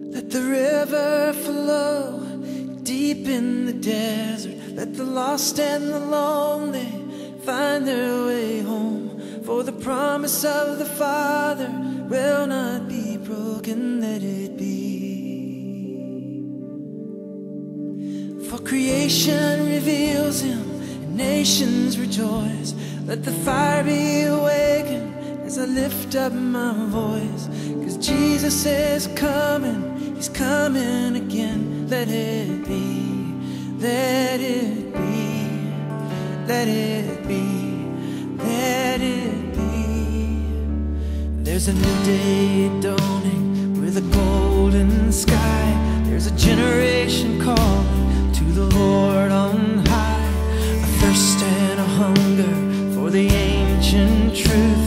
Let the river flow deep in the desert. Let the lost and the lonely find their way home. For the promise of the Father will not be broken. Let it be. For creation reveals Him, and nations rejoice. Let the fire be awakened as I lift up my voice. Cause Jesus is coming, He's coming again. Let it be, let it be, let it be, let it be. There's a new day dawning with a golden sky. There's a generation calling to the Lord on high. A thirst and a hunger for the ancient truth.